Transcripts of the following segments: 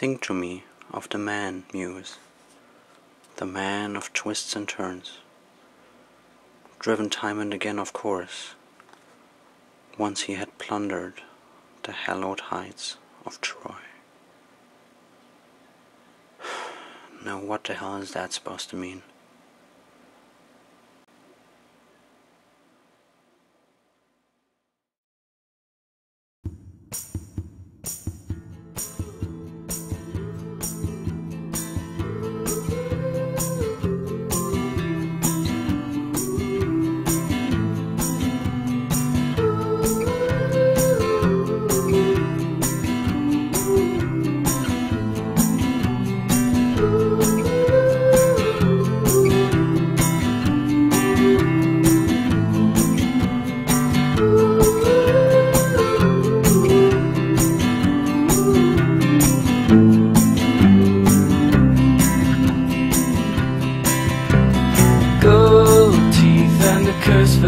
Sing to me of the man, Muse, the man of twists and turns, driven time and again, of course, once he had plundered the hallowed heights of Troy. Now, what the hell is that supposed to mean?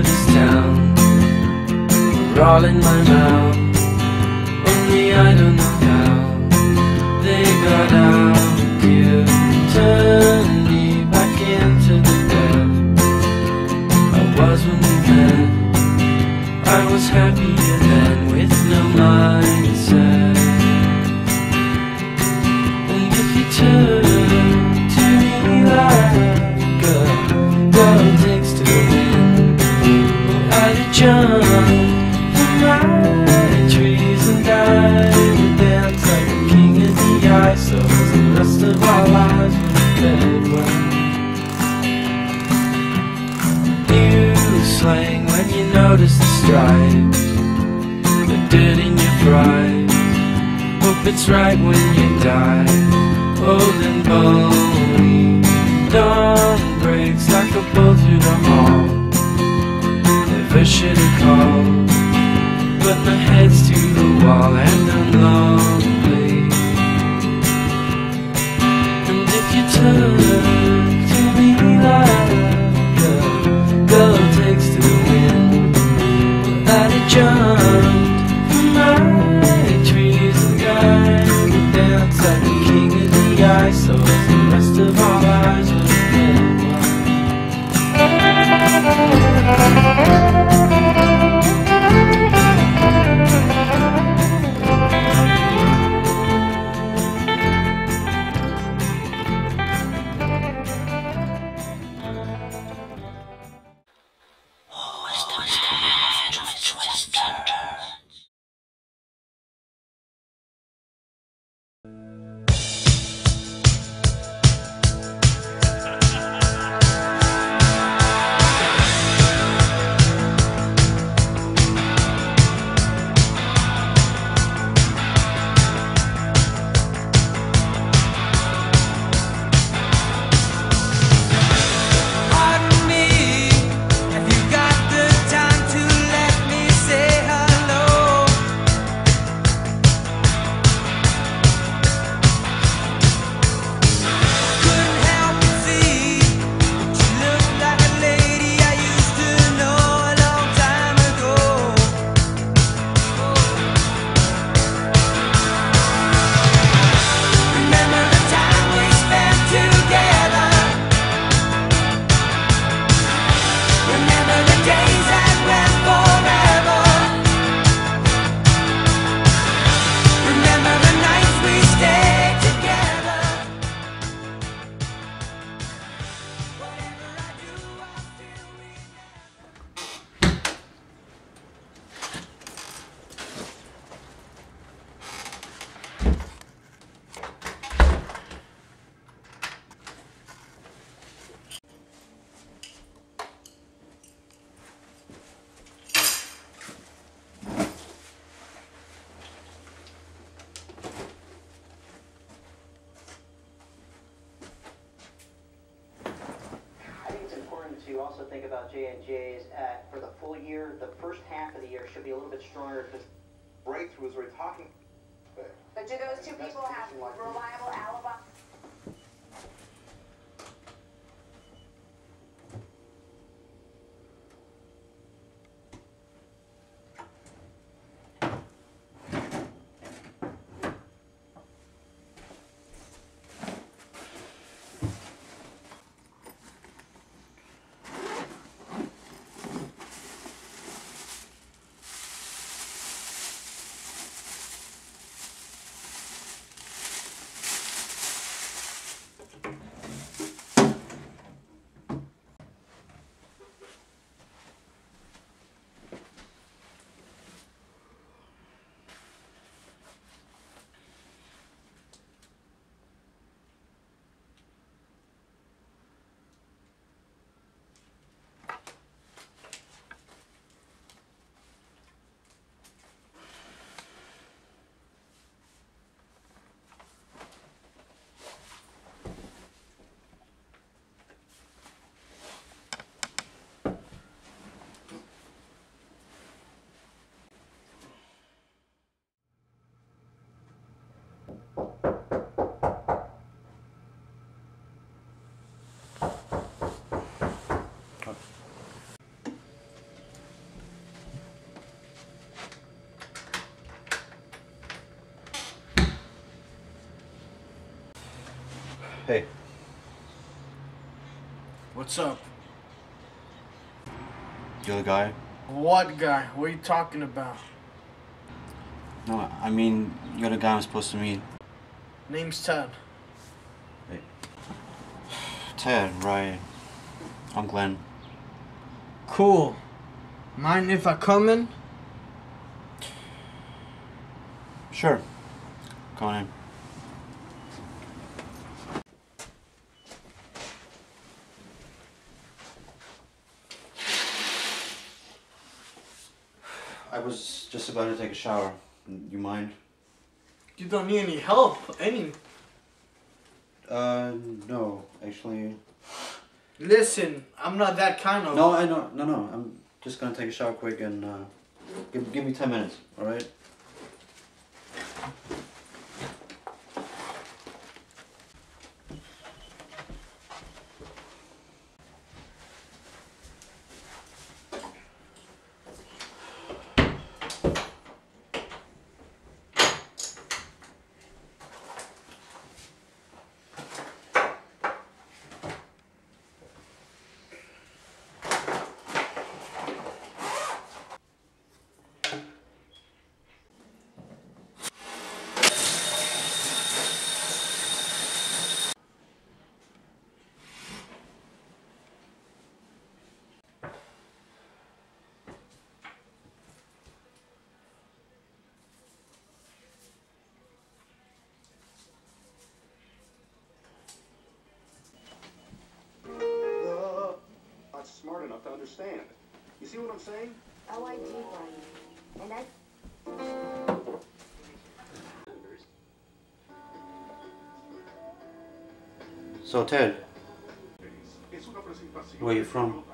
This town are all in my mouth. Only I don't know how they got out. You turned me back into the dirt I was when we met. I was happier then with no mindset. A bolt through the hall. Never should have called, but my head's to the wall and I'm lonely. And if you turn it's important to also think about J and J's at for the full year. The first half of the year should be a little bit stronger because breakthroughs we're talking. But do those two people have reliable alibi? Hey. What's up? You're the guy? What guy? What are you talking about? No, I mean, you're the guy I'm supposed to meet. Name's Ted. Ted, right. I'm Glen. Cool. Mind if I come in? Sure. Come on in. I was just about to take a shower. You mind? You don't need any help. Any. Uh, no, actually. Listen, I'm not that kind of. No, I know, no, no. I'm just gonna take a shower quick and uh, give, give me ten minutes. All right. Uh, not smart enough to understand. You see what I'm saying? Oh, I do, Brian. And I So Ted, where you from?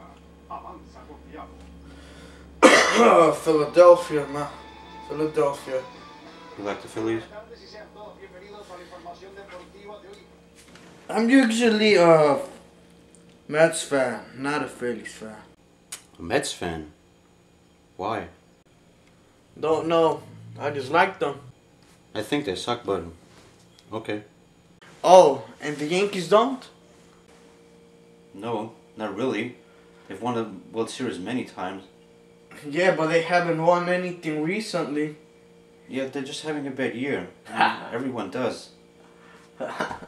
Philadelphia, man. Philadelphia. You like the Phillies? I'm usually a Mets fan, not a Phillies fan. A Mets fan. Why? Don't know. I just like them. I think they suck, but okay. Oh, and the Yankees don't? No, not really. They've won the World Series many times. Yeah, but they haven't won anything recently. Yeah, they're just having a bad year. Everyone does.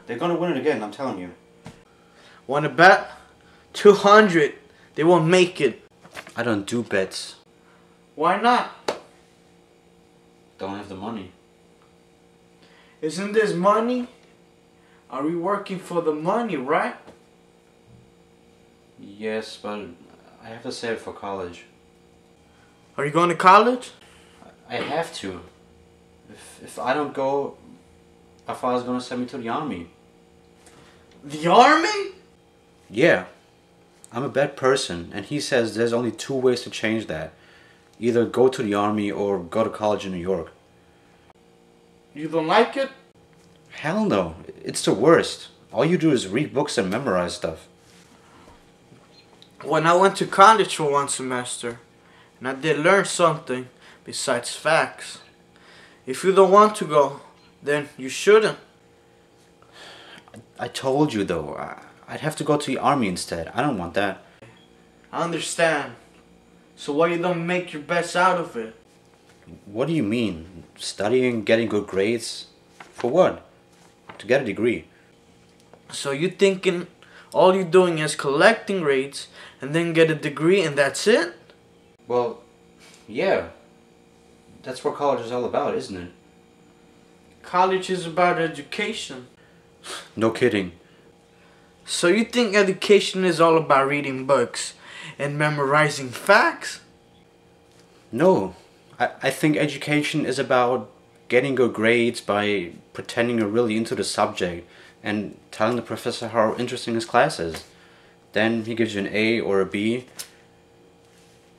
They're gonna win it again, I'm telling you. Want to bet? 200. They won't make it. I don't do bets. Why not? Don't have the money. Isn't this money? Are we working for the money, right? Yes, but I have to save for college. Are you going to college? I have to. If if I don't go, my father's gonna send me to the army. The army? Yeah. I'm a bad person, and he says there's only two ways to change that. Either go to the army or go to college in New York. You don't like it? Hell no. It's the worst. All you do is read books and memorize stuff. When I went to college for one semester, and I did learn something besides facts. If you don't want to go, then you shouldn't. I told you though, I, I'd have to go to the army instead. I don't want that. I understand. So why you don't make your best out of it? What do you mean? Studying, getting good grades? For what? To get a degree. So you thinking all you're doing is collecting grades and then get a degree and that's it? Well, yeah. That's what college is all about, isn't it? College is about education. No kidding. So you think education is all about reading books and memorizing facts? No. I, I think education is about getting good grades by pretending you're really into the subject and telling the professor how interesting his class is. Then he gives you an A or a B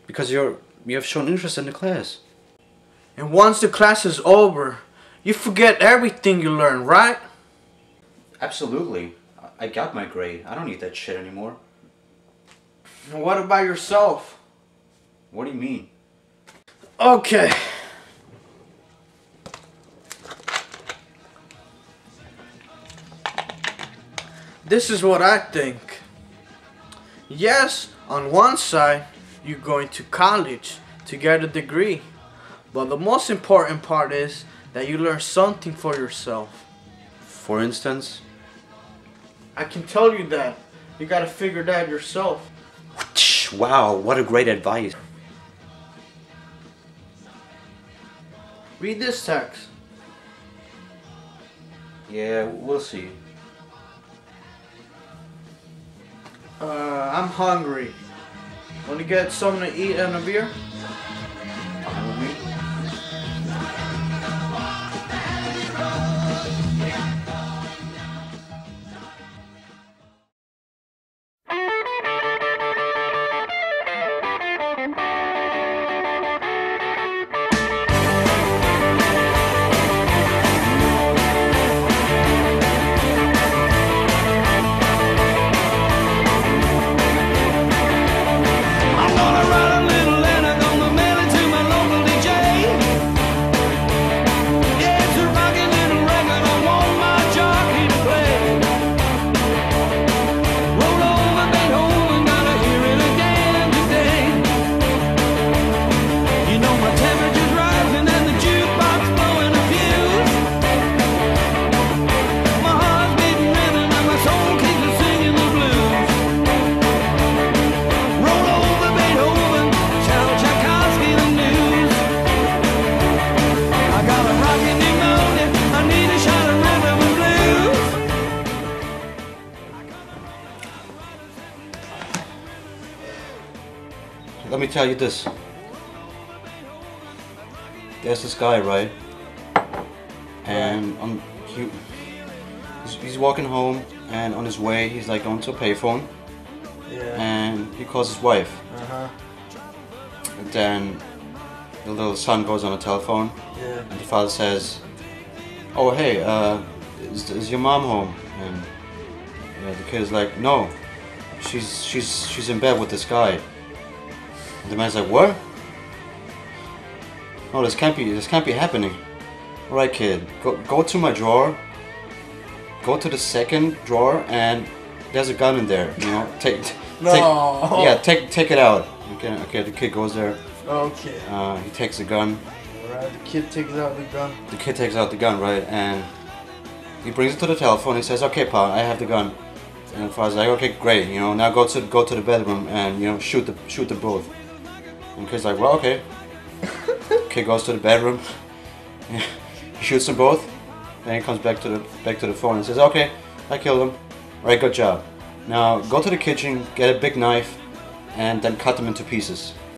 because you're you have shown interest in the class. And once the class is over, you forget everything you learned, right? Absolutely. I- got my grade. I don't need that shit anymore. What about yourself? What do you mean? Okay. This is what I think. Yes, on one side, you're going to college to get a degree. But the most important part is that you learn something for yourself. For instance, I can tell you that. You gotta figure that yourself. wow, what a great advice. Read this text. Yeah, we'll see. Uh, I'm hungry. Want to get something to eat and a beer? Let me tell you this. There's this guy, right? And on he, he's, he's walking home, and on his way, he's like going to a payphone, Yeah. and he calls his wife. Uh huh. And then the little son goes on the telephone, Yeah. and the father says, "Oh hey, uh, is, is your mom home?" And yeah, the kid's like, "No, she's she's she's in bed with this guy." The man's like, "What? No, this can't be this can't be happening." All right, kid, go go to my drawer. Go to the second drawer, and there's a gun in there. You know, take. No. Take, yeah, take take it out. Okay, okay. The kid goes there. Okay. Uh, he takes the gun. Alright, the kid takes out the gun. The kid takes out the gun, right, and he brings it to the telephone. He says, "Okay, pa, I have the gun." And the father's like, "Okay, great. You know, now go to go to the bedroom and you know shoot the shoot the both." And kid's like, "Well, okay." kid goes to the bedroom. he shoots them both. Then he comes back to the back to the phone and says, "Okay, I killed them. All right, good job. Now go to the kitchen, get a big knife, and then cut them into pieces."